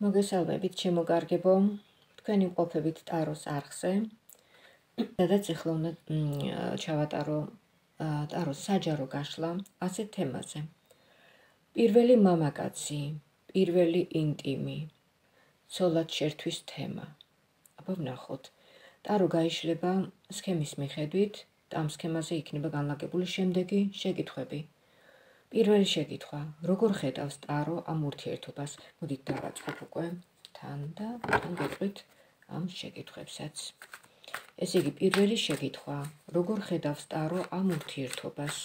მოგესალმებით, ჩემო კარგებო. თქვენი მყოფებით ტაროს არხზე. სადაც ახლა უნდა ჩავატარო ტაროს საჯარო გაშლა ასეთ თემაზე. პირველი მამაკაცი, პირველი ინტიმი. ცოლად შერთვის თემა. აბა ვნახოთ. ტარო გაიშლება სქემის მიხედვით ამ სქემაზე იქნება განლაგებული შემდეგი შეკითხვები. პირველი შეკითხვა: როგორ ხედავს ტარო ამ ურთიერთობას? მოდით დავაწყოთ უკვე თან და თან გეტყვით ამ შეკითხვებსაც. ესე იგი, პირველი შეკითხვა: როგორ ხედავს ტარო ამ ურთიერთობას?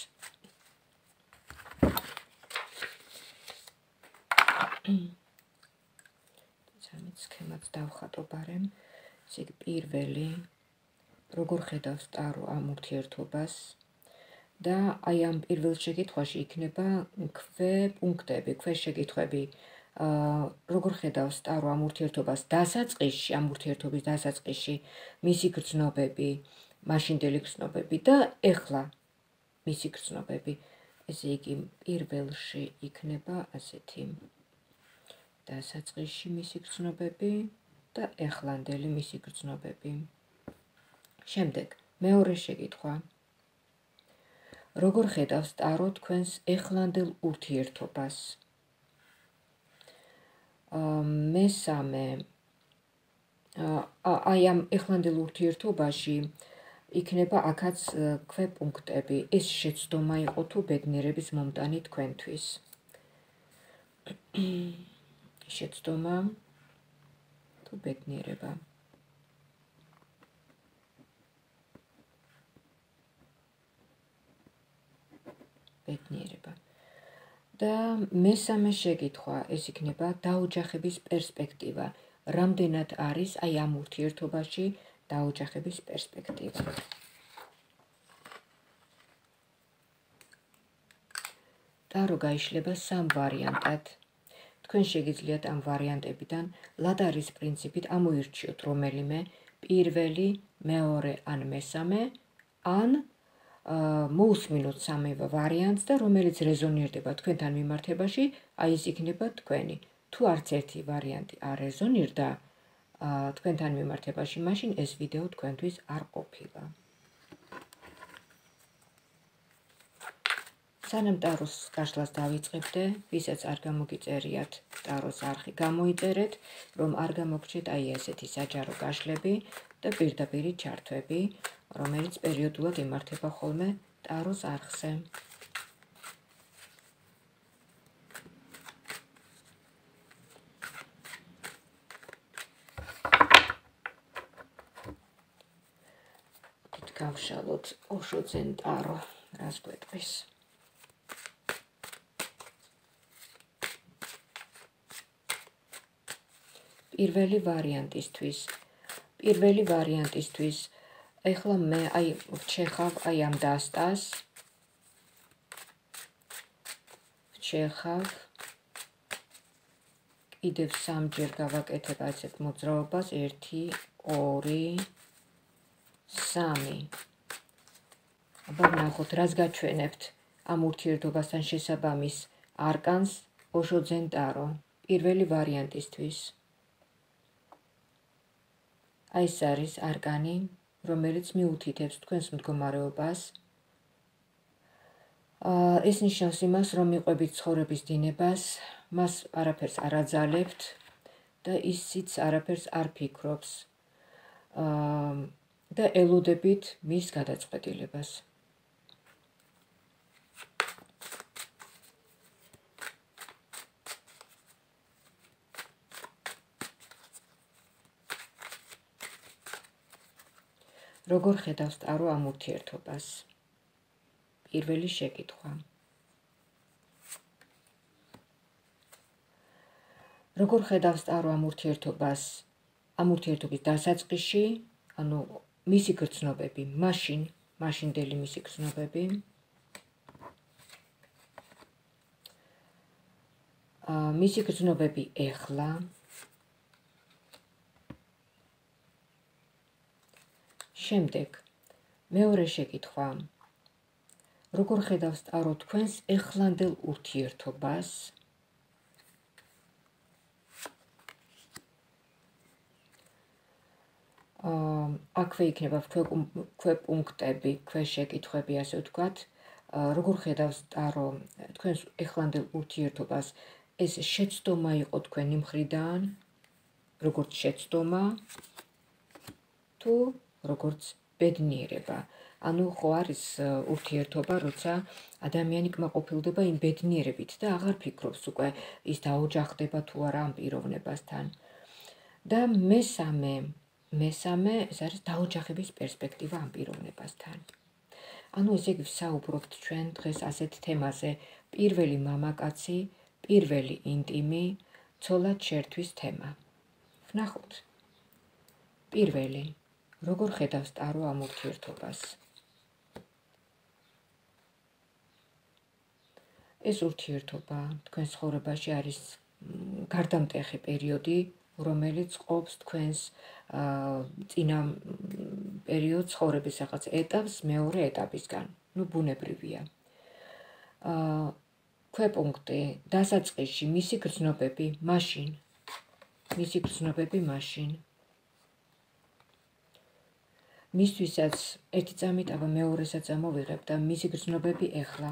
სამიც სქემაც დავხატო ბარემ. ესე იგი, პირველი როგორ ხედავს ტარო ამ ურთიერთობას? და აი ამ პირველ შეკითხვაში იქნება ქვე პუნქტები, ქვე შეკითხვები. აა როგორ ხედავს ტარო ამ ურთიერთობას დასაწყისში, ამ ურთიერთობის დასაწყისში, მისი გრძნობები, მაშინდელი გრძნობები და ეხლა მისი გრძნობები. ესე იგი, პირველში იქნება ასეთი დასაწყისში მისი გრძნობები და ეხლანდელი მისი გრძნობები. შემდეგ, მეორე შეკითხვა. როგორ ხედავს ტარო თქვენს ეხლანდელ ურთიერთობას? აა მესამე აი ამ ეხლანდელ ურთიერთობაში იქნება აქაც ქვეპუნქტები. ეს შეცდომა იყო თუ ბედნიერების მომტანი თქვენთვის? შეცდომა თუ ბედნიერება? ბედნიერება. და მესამე შეკითხვა, ეს იქნება დაოჯახების პერსპექტივა. რამდენად არის აი ამ ურთიერთობაში დაოჯახების პერსპექტივა? ტარო გაიშლება სამ ვარიანტად. თქვენ შეგიძლიათ ამ ვარიანტებიდან ლადარის პრინციპით ამოირჩიოთ რომელიმე პირველი, მეორე ან მესამე ან მოусმინოთ სამივე ვარიანტს და რომელიც რეზონირდება თქვენთან მიმართებაში, აი ეს იქნება თქვენი. თუ არც ერთი ვარიანტი არ რეზონირდა თქვენთან მიმართებაში, მაშინ ეს ვიდეო თქვენთვის არ ყოფილა. სანამ ტაროს გაშლას დავიწყებდე, ვისაც არ გამოგიწერიათ ტაროს არხი, გამოიწერეთ, რომ არ გამოგჩეთ აი ესეთი საჯარო გაშლები და პირდაპირი ჩართვები, რომელიც პერიოდულად იმართება ხოლმე ტაროს არხზე. გავშალოთ ოშო ცენტარო რას გვეტყვის პირველი ვარიანტისთვის პირველი ვარიანტისთვის. ეხლა მე აი ვჩეხავ აი ამ დასტას. ვჩეხავ კიდევ სამჯერ გავაკეთებ ასეთ მოძრაობას. 1 2 3 აბა ნახოთ რას გაჩვენებთ ამ ურთიერთობასთან შესაბამის არკანს ოშოძენ ტარო პირველი ვარიანტისთვის აი ეს არის არკანი რომელიც მიუთითებს თქვენს მდგომარეობას. აა ეს ნიშნავს იმას, რომ მიყვებით ცხოვრების დინებას, მას არაფერს არ აძალებთ და ისიც არაფერს არ ფიქრობს. აა და ელოდებით მის გადაწყვეტილებას. როგორ ხედავს ტარო ამ ურთიერთობას? პირველი შეკითხვა. როგორ ხედავს ტარო ამ ურთიერთობას? ამ ურთიერთობის დასაწყისში, ანუ მისი გრძნობები, მაშინ, მაშინდელი მისი გრძნობები. აა მისი გრძნობები ეხლა შემდეგ მეორე შეკითხვა. როგორ ხედავს ტარო თქვენს ეხლანდელ ურთიერთობას? აქვე იქნება ქვეპუნქტები, ქვეშეკითხვები, ასე ვთქვათ, როგორ ხედავს ტარო თქვენს ეხლანდელ ურთიერთობას? ეს შეცდომა იყო თქვენი მხრიდან, როგორც შეცდომა თუ როგორც ბედნიერება? ანუ ხო არის ურთიერთობა, როცა ადამიანი კმაყოფილდება იმ ბედნიერებით და აღარ ფიქრობს უკვე ის დაოჯახდება თუ არა ამ პიროვნებასთან. და მესამე, მესამე ეს არის დაოჯახების პერსპექტივა ამ პიროვნებასთან. ანუ ესე იგი საუბრობთ ჩვენ დღეს ასეთ თემაზე, პირველი მამაკაცი, პირველი ინტიმი, ცოლად შერთვის თემა. ვნახოთ. პირველი როგორ ხედავს ტარო ამ ურთიერთობას? ეს ურთიერთობა თქვენ ცხოვრებაში არის გარდამტეხი პერიოდი, რომელიც ყოფს თქვენს წინა პერიოდ ცხოვრების რაღაც ეტაპს მეორე ეტაპისგან. ну ბუნებრივია. აა ქვეპუნქტი დასაწყისში მისი გრძნობები მაშინ მისი გრძნობები მაშინ მისთვისაც ერთი წამით აბა მეორესაც ამოვიღებ და მისი გრძნობები ეხლა.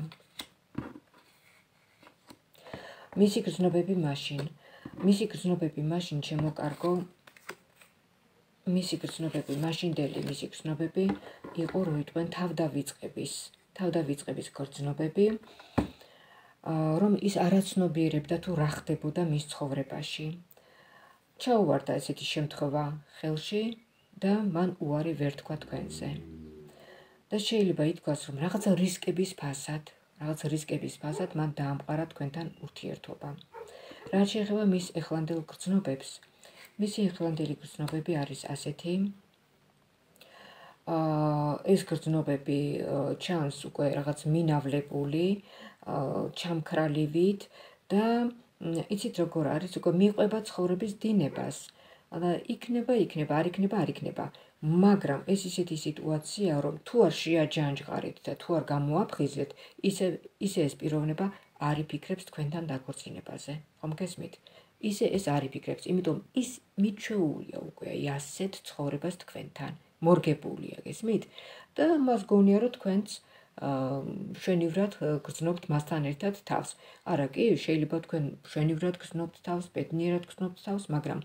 მისი გზნობები მაშინ. მისი გზნობები მაშინ შემოკარგო მისი გზნობები მაშინდელი მისი გზნობები იყო როიტყვენ თავდავიწყების თავდავიწყების გრძნობები რომ ის არაცნობიერებდა თუ რა ხდებოდა მის ცხოვრებაში. ჩაუვარდა ესეთი შემთხვევა ხელში და მან უარი ვერ თქვა თქვენზე და შეიძლება ითქვას რომ რაღაცა რისკების ფასად რაღაც რისკების ფასად მან დაამყარა თქვენთან ურთიერთობა. რაც შეეხება მის ეხლანდელ გრძნობებს, მისი ეხლანდელი გრძნობები არის ასეთი. აა ეს გრძნობები ჩანს უკვე რაღაც მინავლებული, ჩამქრალივით და იცით როგორ არის, უკვე მიყვება ცხოვრების დინებას. იქნება, იქნება, არ იქნება, არ იქნება. მაგრამ ეს ისეთი სიტუაცია, რომ თუ არ შეაჯანჯღარით და თუ არ გამოაფხიზეთ, ისე ისე ეს პიროვნება არ იფიქრებს თქვენთან დაქორწინებაზე. ხომ გესმით? ისე ეს არ იფიქრებს, იმიტომ ის მიჩვეულია უკვე აი ასეთ ცხოვრებას თქვენთან. მორგებულია, გესმით? და მას გონია, რომ თქვენც აა შვენივრად გრძნობთ მასთან ერთად თავს. არა კი, შეიძლება თქვენ შვენივრად გრძნობთ თავს, ბედნიერად გრძნობთ თავს, მაგრამ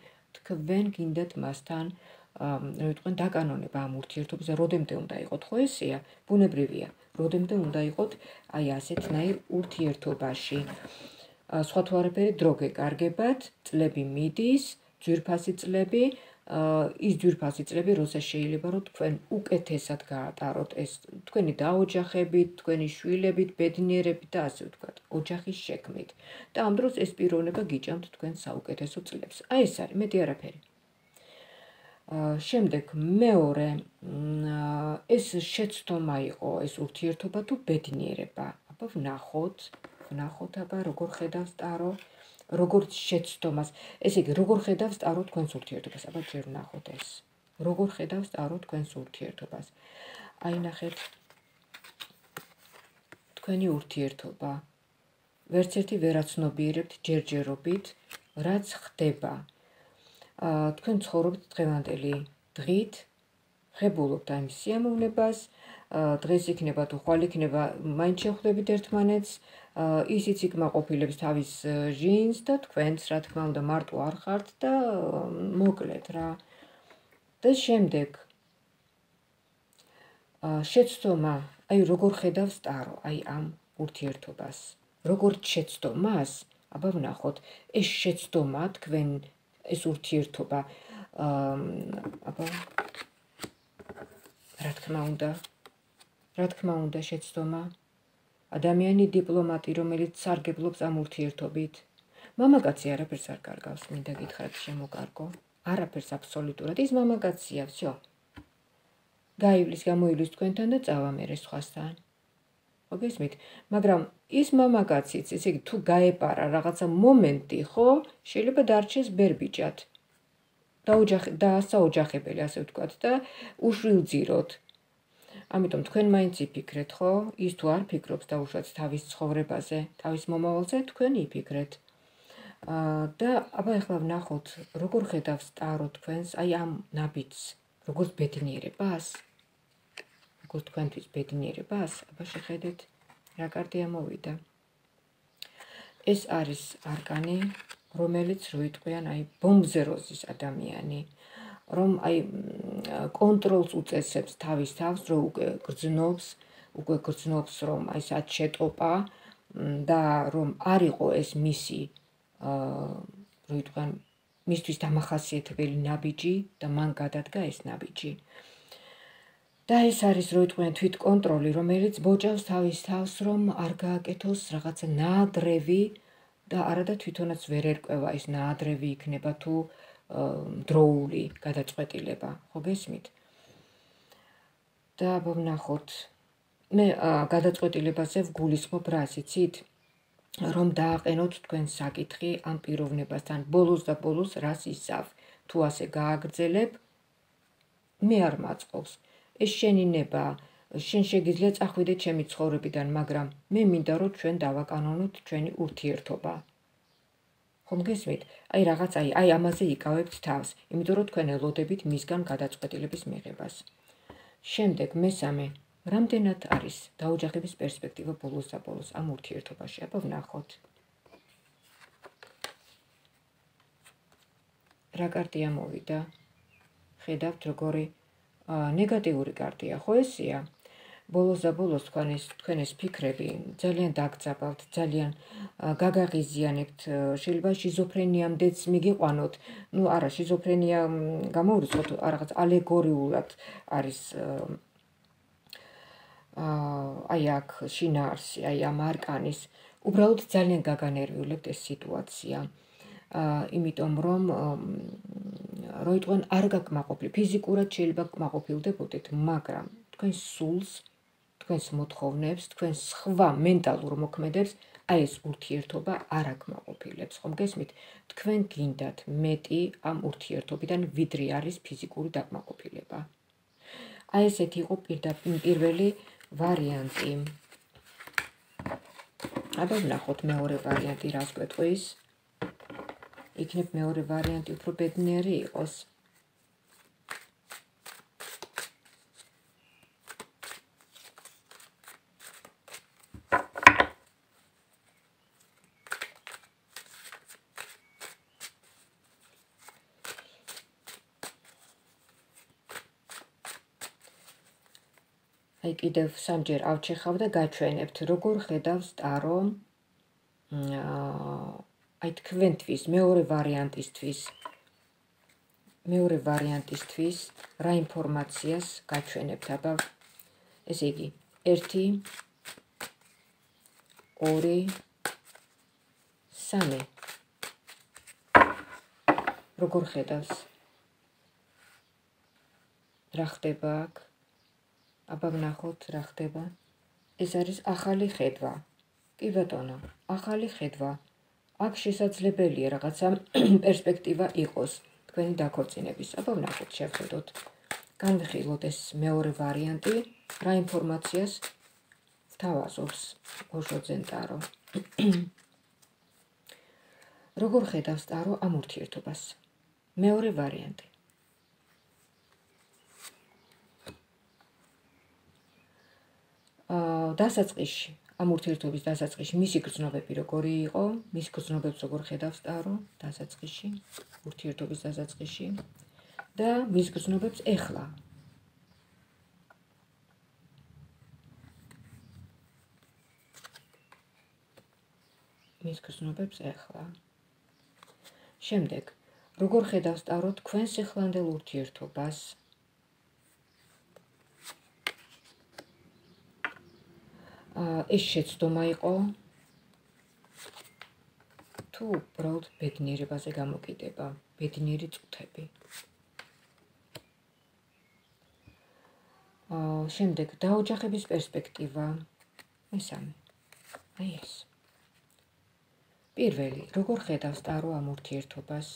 თქვენ გინდათ მასთან რა ვიტყვენ დაკანონება ამ ურთიერთობაზე, როდემდე უნდა იყოთ ხო ესეა? ბუნებრივია. როდემდე უნდა იყოთ აი ასეთნაირ ურთიერთობაში. სხვა თუ არაფერი დრო გეკარგებათ, წლები მიდის, ძვირფასი წლები, ის ძვირფასი წლები, როცა შეიძლება რომ თქვენ უკეთესად გაატაროთ ეს თქვენი დაოჯახებით, თქვენი შვილებით, ბედნიერებით და ასე ვთქვათ, ოჯახის შექმნით. და ამ დროს ეს პიროვნება გიჭამთ თქვენ საუკეთესო წლებს. აი ეს არის, მეტი არაფერი. შემდეგ მეორე ეს შეცდომა იყო ეს ურთიერთობა თუ ბედნიერება აბა ვნახოთ ვნახოთ აბა როგორ ხედავს ტარო როგორ შეცდომას. ესე იგი როგორ ხედავს ტარო თქვენს ურთიერთობას? აბა ჯერ ვნახოთ ეს. როგორ ხედავს ტარო თქვენს ურთიერთობას? აი ნახეთ თქვენი ურთიერთობა. ვერც ერთი ვერაცნობიერებთ ჯერჯერობით რაც ხდება. თქვენ ცხოვრობთ დღევანდელი დღით ღებულობთ ამ სიამოვნებას დღეს იქნება თუ ხვალ იქნება მაინც შეხვდებით ერთმანეთს. ისიც იქ მაყოფილებს თავის ჟინს და თქვენც რა თქმა უნდა მარტო არ ხართ და მოკლედ რა. და შემდეგ. შეცდომა აი როგორ ხედავს ტარო აი ამ ურთიერთობას. როგორ შეცდომას აბა ვნახოთ. ეს შეცდომა თქვენ ეს ურთიერთობა აბა რა თქმა უნდა რა თქმა უნდა შეცდომა ადამიანი დიპლომატი რომელიც სარგებლობს ამ ურთიერთობით მამაკაცი არაფერს არ კარგავს მინდა გითხრათ შემოკარგო არაფერს აბსოლუტურად ის მამაკაცია всё გაივლის გამოივლის თქვენთან და წავა მე სხვასთან მოგესმით? მაგრამ ის მამაკაციც, ესე იგი, თუ გაეპარა რაღაცა მომენტი, ხო, შეიძლება დარჩეს ბერბიჭად. დაოჯახე დაასაოჯახებელი, ასე ვთქვათ და უშვილძიროთ. ამიტომ თქვენ მაინც იფიქრეთ, ხო? ის თუ არ ფიქრობს და უშუალოდ თავის ცხოვრებაზე, თავის მომავალზე, თქვენ იფიქრეთ. აა და აბა ახლა ვნახოთ, როგორ ხედავს ტარო თქვენს აი ამ ნაბიჯს, როგორც ბედნიერებას? როგორც თქვენთვის ბედნიერებას? აბა შეხედეთ რა კარტი ამოვიდა. ეს არის არკანი, რომელიც როიტყვიან აი ბომბზეროზის ადამიანი. რომ აი კონტროლს უწესებს თავის თავს, რომ უკვე გრძნობს, უკვე გრძნობს, რომ აი სად შეტოპა და რომ არ იყო ეს მისი აა როიტყვიან მისთვის დამახასიათებელი ნაბიჯი და მან გადადგა ეს ნაბიჯი. და ეს არის როიტყვიან თვით კონტროლი, რომელიც ბოჭავს თავის თავს, რომ არ გააკეთოს რაღაცა ნაადრევი და არადა თვითონაც ვერ ერკვევა ის ნაადრევი იქნება თუ დროული გადაწყვეტილება, ხო გესმით? და ვნახოთ მე გადაწყვეტილებაზე ვგულისხმობ რას იცით? რომ დააყენოთ თქვენ საკითხი ამ პიროვნებასთან ბოლოს და ბოლოს რას ისავ თუ ასე გააგრძელებ მე არ მაწყობს ეს შენიშნება შენ შეგიძლია წახვიდე ჩემი ცხოვრებიდან მაგრამ მე მინდა რომ ჩვენ დავაკანონოთ ჩვენი ურთიერთობა ხომ გესმით? აი რაღაც აი აი ამაზე იკავებთ თავს, იმიტომ რომ თქვენ ელოდებით მისგან გადაწყვეტილების მიღებას. შემდეგ მესამე, რამდენად არის დაოჯახების პერსპექტივა ბოლოს და ბოლოს ამ ურთიერთობაში? აბა ვნახოთ. რა კარტია მოვიდა? ხედავთ როგორი ნეგატიური კარტია, ხო ესია? ბოლოს და ბოლოს თქვენ ეს თქვენ ეს ფიქრები ძალიან დაგწაბავთ, ძალიან გაგაღიზიანებთ, შეიძლება შიზოფრენიამდეც მიგიყვანოთ. ну, არა, შიზოფრენია გამოვრიცხოთ, რაღაც ალეგორიულად არის აი აქ შინაარსი, აი ამ არკანის. უბრალოდ ძალიან გაგანერვიულებთ ეს სიტუაცია. აა, იმიტომ რომ როიტყვენ არ გაკმაყოფილი, ფიზიკურად შეიძლება კმაყოფილდებოდეთ, მაგრამ თქვენ სულს თქვენს მოთხოვნებს, თქვენს სხვა მენტალურ მოქმედებს, აი ეს ურთიერთობა არ აკმაყოფილებს, ხომ გესმით? თქვენ გინდათ მეტი ამ ურთიერთობიდან, ვიდრე არის ფიზიკური დაკმაყოფილება. აი ესეთი იყო პირველი ვარიანტი. აბა ვნახოთ მეორე ვარიანტი რას გვეტყვის. იქნებ მეორე ვარიანტი უფრო ბედნიერი იყოს. კიდევ სამჯერ ავჩეხავ და გაჩვენებთ როგორ ხედავს ტარო აი თქვენთვის მეორე ვარიანტისთვის. მეორე ვარიანტისთვის რა ინფორმაციას გაჩვენებთ აბა? ესე იგი 1 2 3 როგორ ხედავს? რა ხდება აქ აბა ვნახოთ რა ხდება. ეს არის ახალი ხედვა. კი ბატონო, ახალი ხედვა. აქ შესაძლებელია რაღაცა პერსპექტივა იყოს თქვენი დაქორწინების. აბა ვნახოთ, შევხედოთ. განვიხილოთ ეს მეორე ვარიანტი, რა ინფორმაციას თავაზობს ოშოძენტარო. როგორ ხედავს ტარო ამ ურთიერთობას? მეორე ვარიანტი. დასაწყისში, ამ ურთიერთობის დასაწყისში მისი გრძნობები როგორი იყო, მის გრძნობებს როგორ ხედავს ტარო დასაწყისში, ურთიერთობის დასაწყისში და მის გრძნობებს ეხლა. მის გრძნობებს ეხლა. შემდეგ, როგორ ხედავს ტარო თქვენს ეხლანდელ ურთიერთობას? ეს შეცდომა იყო თუ უბრალოდ ბედნიერებაზე გამოკიდება, ბედნიერი წუთები. აა შემდეგ დაოჯახების პერსპექტივა მესამე. აი ეს. პირველი, როგორ ხედავს ტარო ამ ურთიერთობას?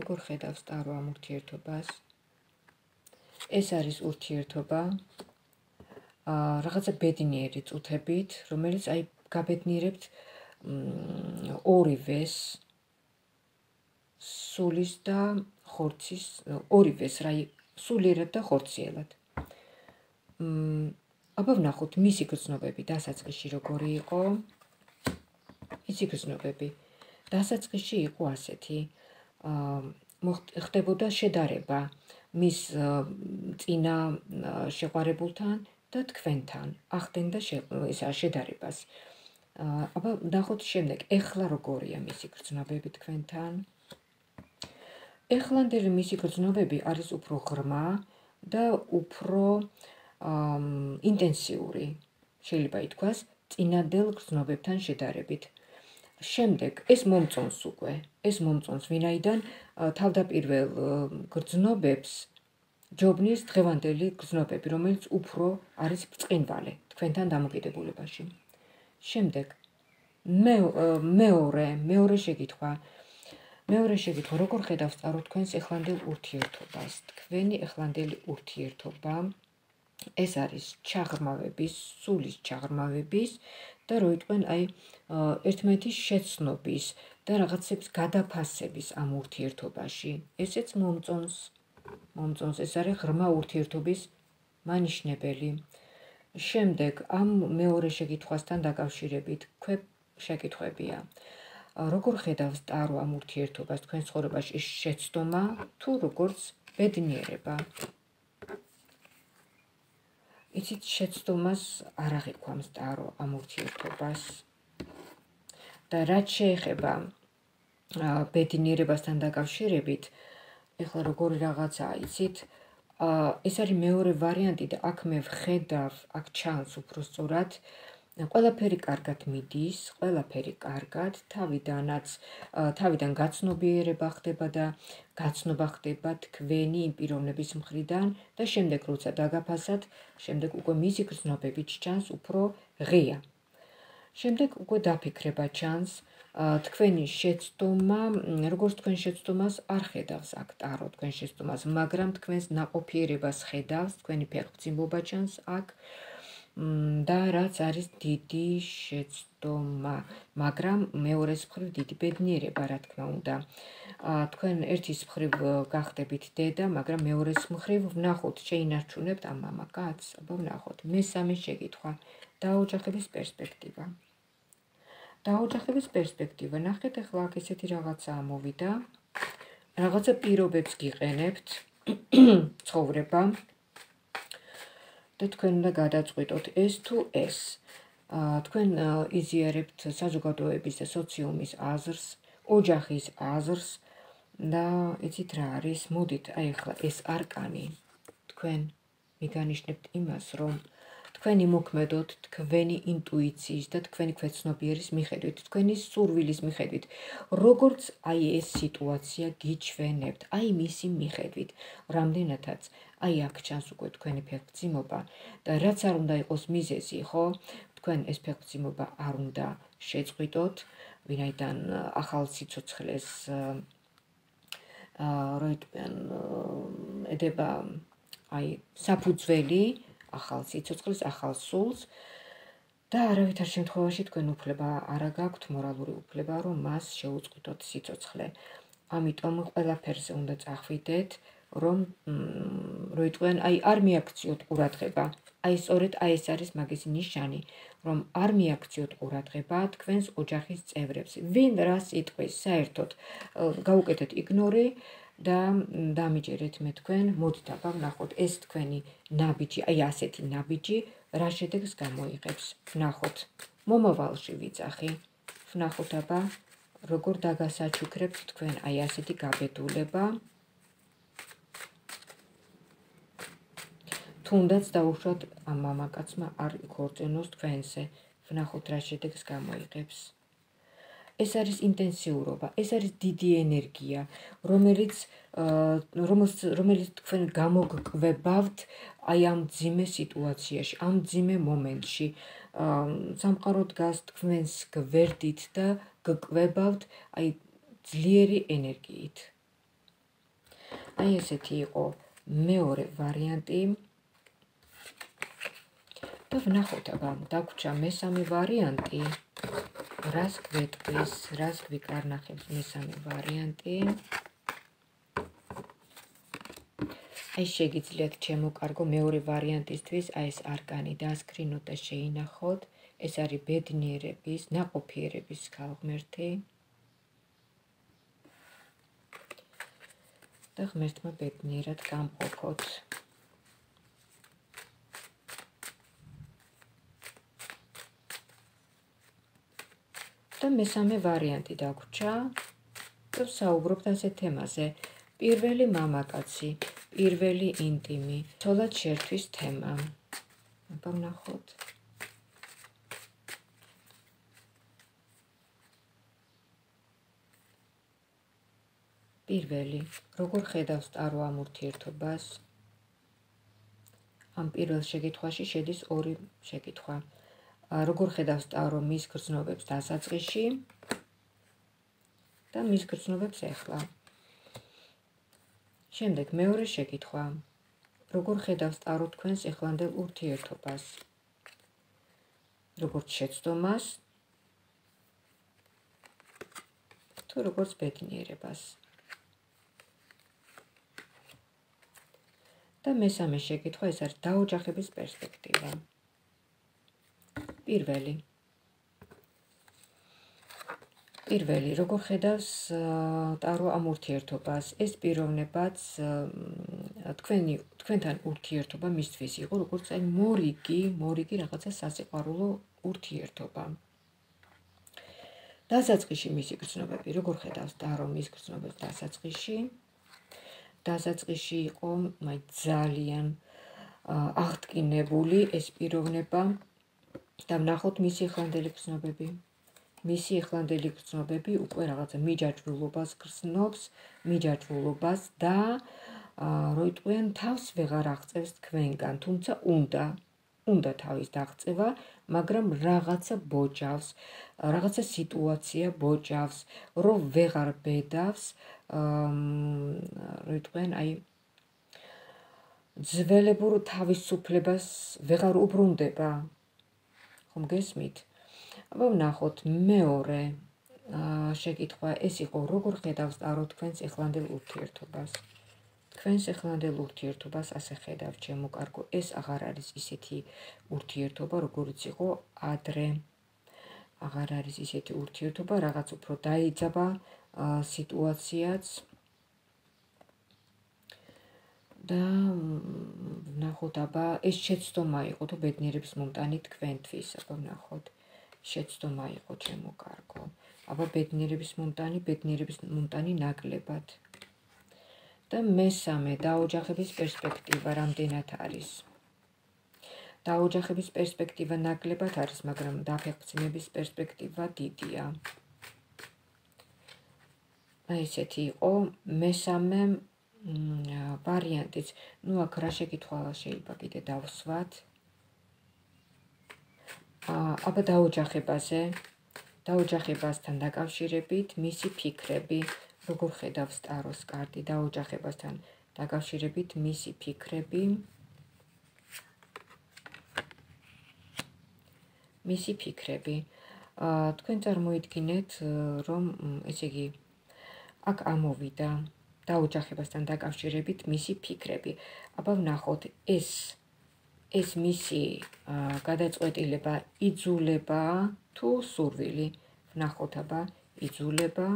როგორ ხედავს ტარო ამ ურთიერთობას? ეს არის ურთიერთობა აა რაღაცა ბედნიერი წუთებით, რომელიც აი გაბედნიერებთ ორივეს სულის და ხორცის ორივეს რაი სულიერად და ხორციელად. მ აბა ვნახოთ მისი გრძნობები დასაწყისში როგორი იყო. ისი გრძნობები დასაწყისში იყო ასეთი. აა ხდებოდა შედარება მის წინა შეყარებულთან და თქვენთან. ახდენდა ისა შედარებას. აბა ვნახოთ შემდეგ ეხლა როგორია მისი გრძნობები თქვენთან. ეხლანდელი მისი გრძნობები არის უფრო ღრმა და უფრო ინტენსიური შეიძლება ითქვას წინადელ გრძნობებთან შედარებით. შემდეგ ეს მომწონს უკვე, ეს მომწონს ვინაიდან თავდაპირველ გრძნობებს ჯობნის დღევანდელი გრძნობები, რომელიც უფრო არის ბრწყინვალე თქვენთან დამოკიდებულებაში. შემდეგ მე მეორე, მეორე შეკითხვა. მეორე შეკითხვა, როგორ ხედავს წარო თქვენს ეხლანდელ ურთიერთობას? თქვენი ეხლანდელი ურთიერთობა ეს არის ჩაღრმავების, სულის ჩაღრმავების და რო იყვენ აი ერთმანეთის შეცნობის და რაღაცებს გადაფასების ამ ურთიერთობაში. ესეც მომწონს. მომწონს ეს არის ღრმა ურთიერთობის მანიშნებელი. შემდეგ ამ მეორე შეკითხვასთან დაკავშირებით ქვე შეკითხვებია. როგორ ხედავს ტარო ამ ურთიერთობას თქვენ ცხოვრებაში შეცდომა თუ როგორც ბედნიერება? იცით შეცდომას არ აღიქვამს ტარო ამ ურთიერთობას და რაც შეეხება ბედნიერებასთან დაკავშირებით ეხლა როგორი რაღაცაა იცით? ეს არის მეორე ვარიანტი და აქ მე ვხედავ აქ ჩანს უფრო სწორად ყველაფერი კარგად მიდის, ყველაფერი კარგად, თავიდანაც თავიდან გაცნობიერება ხდება და გაცნობა ხდება თქვენი პიროვნების მხრიდან და შემდეგ როცა დაგაფასად, შემდეგ უკვე მისი გრძნობები ჩანს უფრო ღია. შემდეგ უკვე დაფიქრება ჩანს თქვენი შეცდომა, როგორც თქვენ შეცდომას არ ხედავს აქ ტარო თქვენ შეცდომას, მაგრამ თქვენს ნაყოფიერებას ხედავს, თქვენი ფერხმციმობა ჩანს აქ. და რაც არის დიდი შეცდომა, მაგრამ მეორეს მხრივ დიდი ბედნიერება, რა თქმა უნდა. თქვენ ერთის მხრივ გახდებით დედა, მაგრამ მეორეს მხრივ ვნახოთ, შეინარჩუნებთ ამ მამაკაცს, აბა ვნახოთ. მესამე შეკითხვა: დაოჯახების პერსპექტივა. დაოჯახების პერსპექტივა. ნახეთ, ახლა აქ ესეთი რაღაცა ამოვიდა. რაღაცა პირობებს გიყენებთ. ცხოვრება. და თქვენ უნდა გადაწყვიტოთ ეს თუ ეს. აა თქვენ იზიარებთ საზოგადოების და სოციუმის აზრს, ოჯახის აზრს და იცით რა არის? მოდით, აი ახლა ეს არკანი თქვენ მიგანიშნებთ იმას, რომ თქვენი მოქმედოთ თქვენი ინტუიციის და თქვენი ქვეცნობიერის მიხედვით, თქვენი სურვილის მიხედვით, როგორც აი ეს სიტუაცია გიჩვენებთ, აი მისი მიხედვით, რამდენადაც აი აქ ჩანს უკვე თქვენი ფერხმციმობა და რაც არ უნდა იყოს მიზეზი, ხო? თქვენ ეს ფერხმციმობა არ უნდა შეწყვიტოთ, ვინაიდან ახალ სიცოცხლეს აა როიტყვიან ედება აი საფუძველი ახალ სიცოცხლეს, ახალ სულს და არავითარ შემთხვევაში თქვენ უფლება არ გაქვთ მორალური უფლება, რომ მას შეუწყვიტოთ სიცოცხლე. ამიტომ ყველაფერზე უნდა წახვიდეთ, რომ როიტყვენ აი არ მიაქციოთ ყურადღება. აი სწორედ აი ეს არის მაგის ნიშანი, რომ არ მიაქციოთ ყურადღება თქვენს ოჯახის წევრებს. ვინ რას იტყვის საერთოდ გაუკეთეთ იგნორი და დამიჯერეთ მე თქვენ, მოდით აბა ვნახოთ ეს თქვენი ნაბიჯი, აი ასეთი ნაბიჯი რა შედეგს გამოიღებს. ვნახოთ. მომავალში ვიძახი. ვნახოთ აბა როგორ დაგასაჩუქრებთ თქვენ აი ასეთი გაბედულება. თუნდაც დაუშვათ ამ მამაკაცმა არ იქორწინოს თქვენზე, ვნახოთ რა შედეგს გამოიღებს. ეს არის ინტენსიურობა, ეს არის დიდი ენერგია, რომელიც რომელიც რომელიც თქვენ გამოგკვებავთ აი ამ ძიმე სიტუაციაში, ამ ძიმე მომენტში. სამყარო დგას თქვენს გვერდით და გკვებავთ აი ძლიერი ენერგიით. აი ესეთი იყო მეორე ვარიანტი. და ვნახოთ აბა დაგვრჩა მესამე ვარიანტი რას გვეტყვის, რას გვიკარნახებს მესამე ვარიანტი? აი შეგიძლიათ ჩემოკარგო მეორე ვარიანტისთვის, აი ეს არკანი დაასკრინოთ და შეინახოთ. ეს არის ბედნიერების, ნაყოფიერების ქალღმერთი. და ღმერთმა ბედნიერად გამყოფოთ. და მესამე ვარიანტი დაგვრჩა. და საუბრობთ ასეთ თემაზე. პირველი მამაკაცი, პირველი ინტიმი, თოლად შერთვის თემა. აბა ნახოთ. პირველი, როგორ ხედავს ტარო ამ ურთიერთობას? ამ პირველ შეკითხვაში შედის ორი შეკითხვა. როგორ ხედავს ტარო მის გრძნობებს დასაწყისში და მის გრძნობებს ახლა? შემდეგ მეორე შეკითხვა. როგორ ხედავს ტარო თქვენს ეხლანდელ ურთიერთობას? როგორც შეცდომას თუ როგორც ბედნიერებას? და მესამე შეკითხვა ეს არის დაოჯახების პერსპექტივა. პირველი. პირველი, როგორ ხედავს ტარო ამ ურთიერთობას? ეს პიროვნებაც თქვენი თქვენთან ურთიერთობა მისთვის იყო, როგორც აი მორიგი, მორიგი რაღაცა სასიყვარულო ურთიერთობა. დასაწყისში მისი გრძნობები, როგორ ხედავს ტარო მის გრძნობებს დასაწყისში? დასაწყისში იყო მაი ძალიან აღტკინებული ეს პიროვნება და ნახოთ მისი ახლანდელი გრძნობები მისი ახლანდელი გრძნობები უკვე რაღაცა მიჯაჭვულობას გრძნობს მიჯაჭვულობას და რო იტყვიან თავს ვეღარ აღწევს თქვენგან თუმცა უნდა უნდა თავის დაღწევა, მაგრამ რაღაცა ბოჭავს, რაღაცა სიტუაცია ბოჭავს, რომ ვეღარ ბედავს, რო იტყვენ, აი ძველებურ თავისუფლებას ვეღარ უბრუნდება. ხომ გესმით? აბა ვნახოთ მეორე შეკითხვა, ეს იყო როგორ ხედავს ტარო თქვენს ეხლანდელ ურთიერთობას? თქვენს ეხლანდელ ურთიერთობას ასე ხედავ ჩემო კარგო ეს აღარ არის ისეთი ურთიერთობა როგორიც იყო ადრე აღარ არის ისეთი ურთიერთობა რაღაც უფრო დაიძაბა სიტუაციაც და ნახოთ აბა ეს შეცდომა იყო თუ ბედნიერების მომტანი თქვენთვის აბა ნახოთ შეცდომა იყო ჩემო კარგო აბა ბედნიერების მომტანი ბედნიერების მომტანი ნაკლებად და მესამე დაოჯახების პერსპექტივა რამდენად არის? დაოჯახების პერსპექტივა ნაკლებად არის, მაგრამ დაფექცინების პერსპექტივა დიდია. აი ესეთი იყო მესამე ვარიანტიც. ნუ აქ რა შეკითხვა შეიძლება კიდე დავსვათ? აა აბა დაოჯახებაზე დაოჯახებასთან დაკავშირებით მისი ფიქრები როგორ ხედავს ტაროს კარტი დაოჯახებასთან დაკავშირებით მისი ფიქრები მისი ფიქრები აა თქვენ წარმოიდგინეთ რომ ესე იგი აქ ამოვიდა დაოჯახებასთან დაკავშირებით მისი ფიქრები. აბა ვნახოთ ეს ეს მისი გადაწყვეტილება იძულება თუ სურვილი? ვნახოთ აბა იძულება.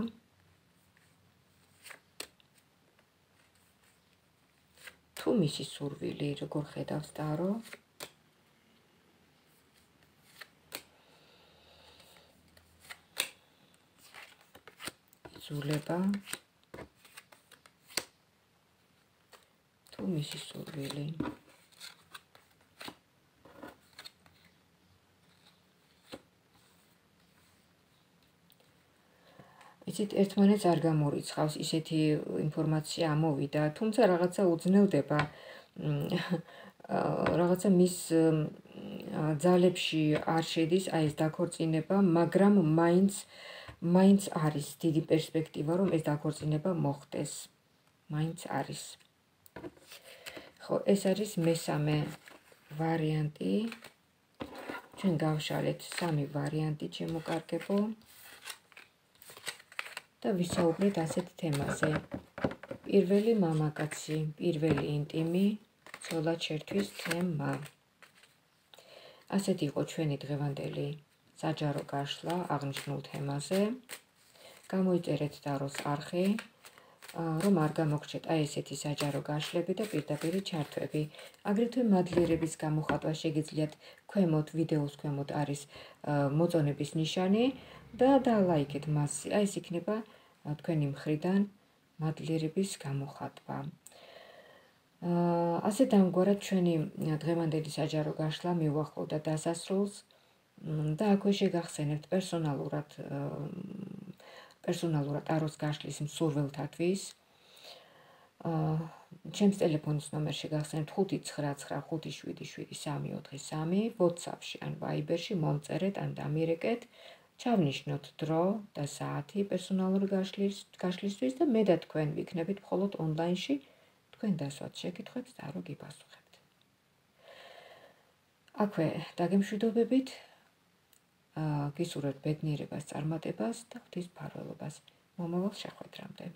თუ მისი სურვილი როგორ ხედავს დარო? ზულება თუ მისი სურვილი. იცით ერთმანეთს არ გამორიცხავს ისეთი ინფორმაცია ამოვიდა თუმცა რაღაცა უძნელდება რაღაცა მის ძალებში არ შედის აი ეს დაქორწინება მაგრამ მაინც მაინც არის დიდი პერსპექტივა რომ ეს დაქორწინება მოხდეს. მაინც არის ხო ეს არის მესამე ვარიანტი ჩვენ გავშალეთ სამი ვარიანტი შემოკარგებო და ვისაუბრეთ ასეთ თემაზე. პირველი მამაკაცი, პირველი ინტიმი, ცოლა ჩერთვის თემა. ასეთ იყო ჩვენი დღევანდელი საჯარო გაშლა აღნიშნულ თემაზე. გამოიწერეთ დაროს არხი, რომ არ გამოგჩეთ აი ესეთი საჯარო გაშლები და პირდაპირ ჩართვები. აგრეთვე მადლიერების გამოხატვა შეგიძლიათ ქვემოთ ვიდეოს ქვემოთ არის მოწონების ნიშანი და დალაიქეთ მასზე. აი ეს იქნება თქვენი მხრიდან მადლიერების გამოხატვა. აა ასე დამგვარად ჩვენი დღევანდელი საჯარო გაშლა მიუახლოვდა დასასრულს და აქვე შეგახსენებთ პერსონალურად პერსონალურად აროს გაშლის მსურველთათვის აა ჩემს ტელეფონის ნომერში გახსენებთ 599577343 WhatsApp-ში ან Viber-ში მომწერეთ ან დამირეკეთ. ჩავნიშნოთ დრო და საათი პერსონალური გაშლის გაშლისთვის და მე და თქვენ ვიქნებით მხოლოდ ონლაინში. თქვენ დასვათ შეკითხვებს და რო გიპასუხებთ. აქვე დაგემშვიდობებით გისურვებთ ბედნიერებას, წარმატებას და ღვთის ფარველობას. მომავალ შეხვედრამდე.